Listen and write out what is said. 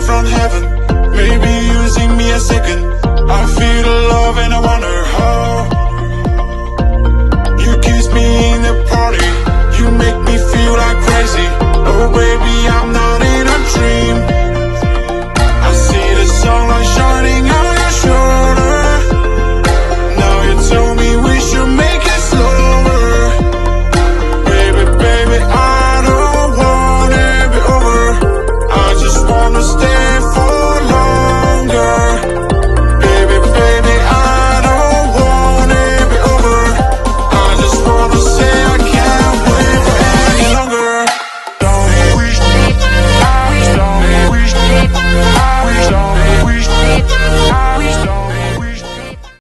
from heaven.